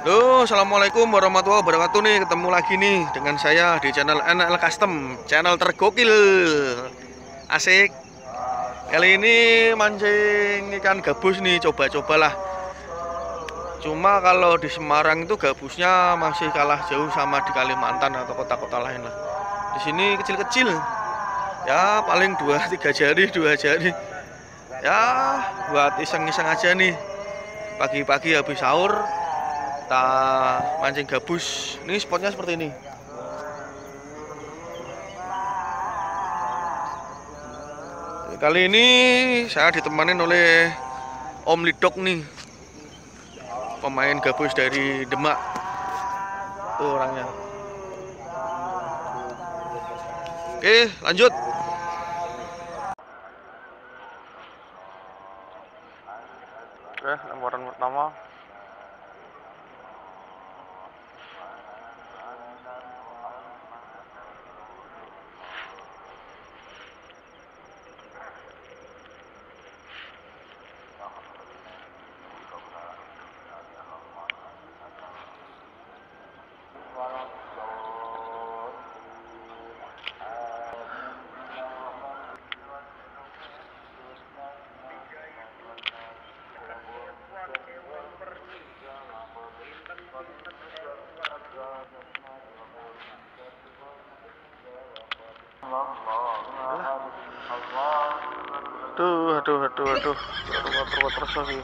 Halo, assalamualaikum warahmatullahi wabarakatuh nih ketemu lagi nih dengan saya di channel NL Custom, channel tergokil, asik. Kali ini mancing ikan gabus nih, coba-cobalah. Cuma kalau di Semarang itu gabusnya masih kalah jauh sama di Kalimantan atau kota-kota lain lah. Di sini kecil-kecil, ya paling dua tiga jari dua jari. Ya buat iseng-iseng aja nih. Pagi-pagi habis sahur kita mancing gabus. Ini spotnya seperti ini. Kali ini saya ditemani oleh Om Lidok nih. Pemain gabus dari Demak. Tuh orangnya. Oke lanjut Aduh, aduh, aduh, aduh, aduh, water water lagi.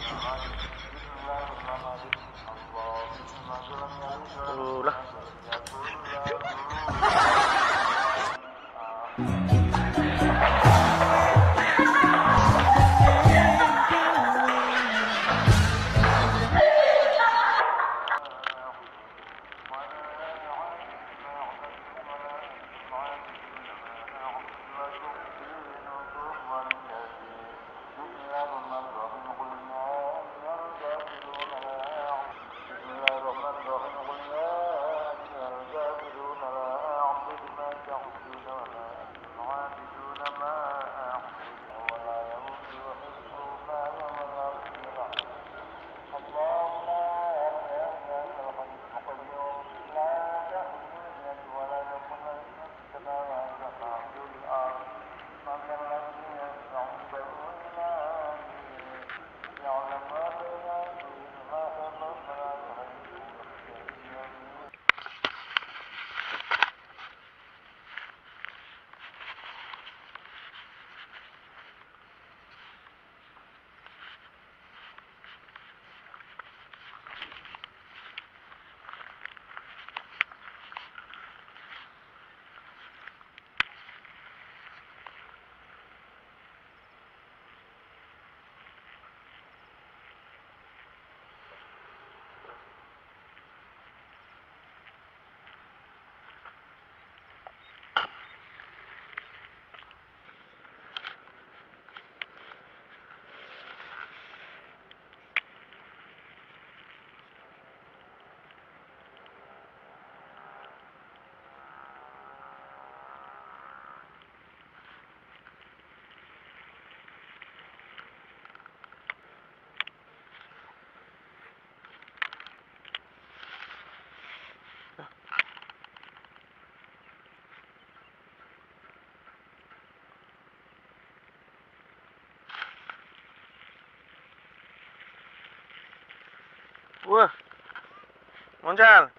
Moncal.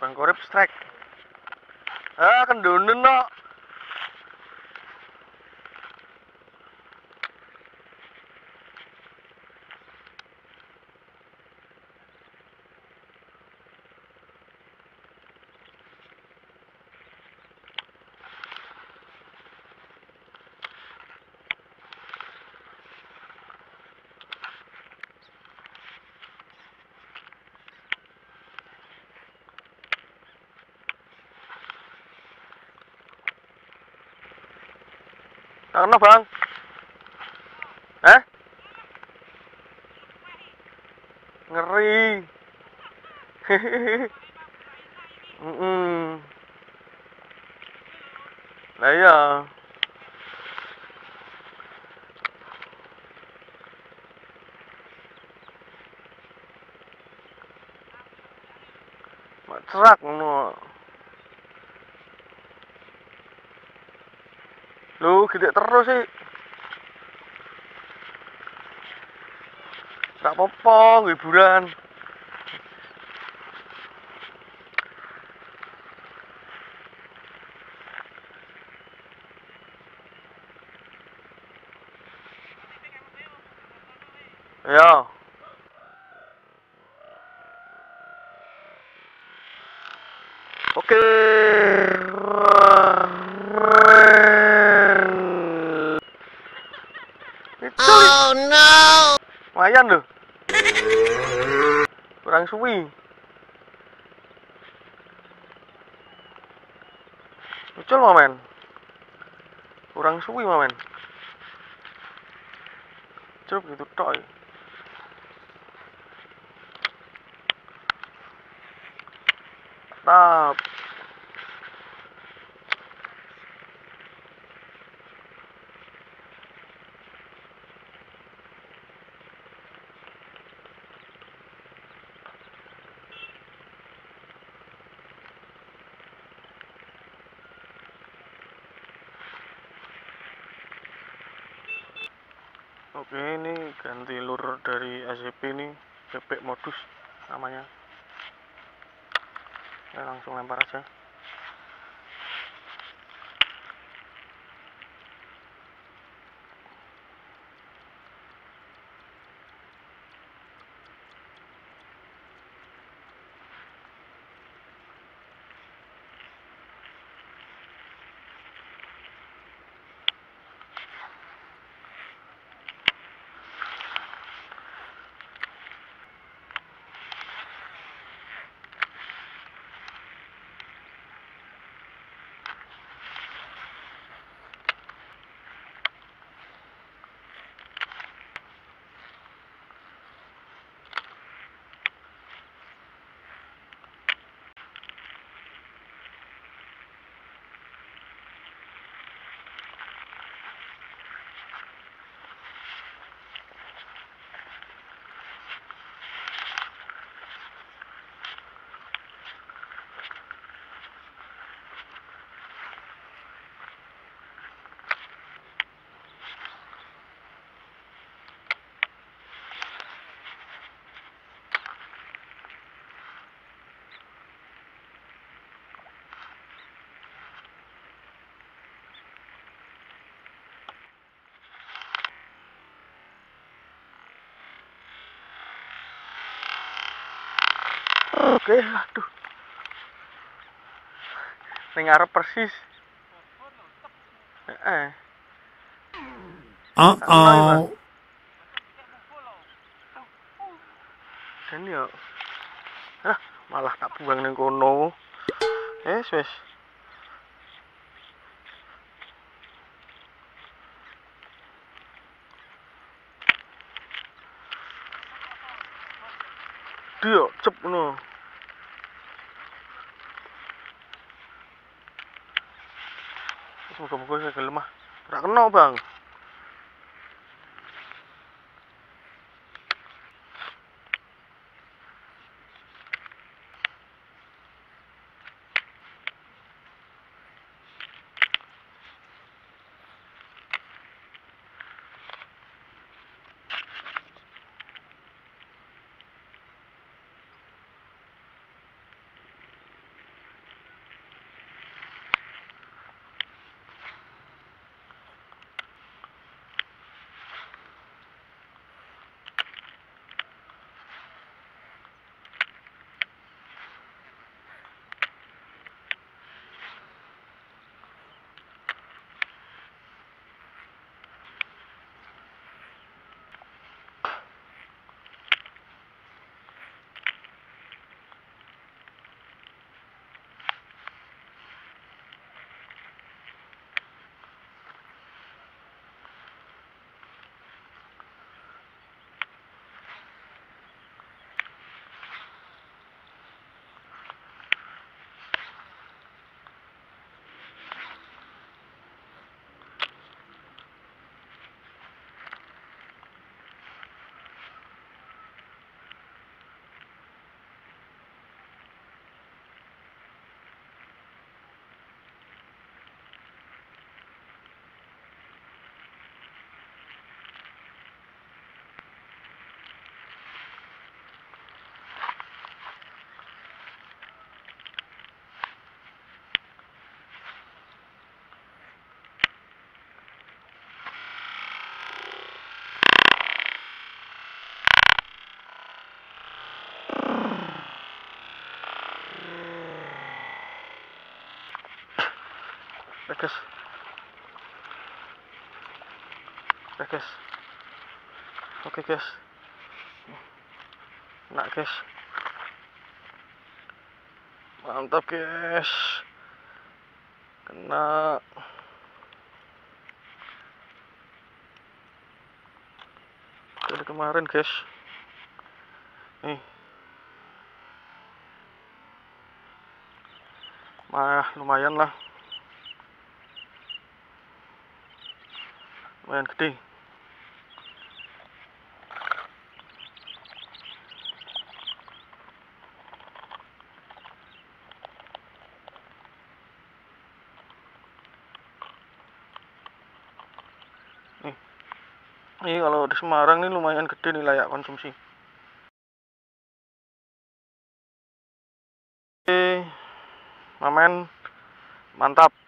Bang Korip strike. Ah, kendunen no. Đó, nó Phương Hả? Ngeri Đấy à uh... Mà truck nó lu gede terus sih gak apa-apa hiburan Ya. Oke. Oh Mayan loh. Kurang suwi. Muncul mamen. Kurang suwi mamen. Cukup gitu toy. Tap. Oke, ini ganti lur dari ACP ini, bebek modus namanya. Ya, langsung lempar aja. Oke, aduh. Ning arep persis. Heeh. Uh-oh. Dan ya. Hah, malah tak buang ning kono. Wes wes. Dia cep ngono. Moga-moga saya gelem ah. Ora kena, Bang. Guys oke guys oke guys nak guys mantap guys kena. Dari kemarin guys nih. Mah lumayan lah lumayan gede. Ini kalau di Semarang nih lumayan gede nih layak konsumsi. Oke, mamen. Mantap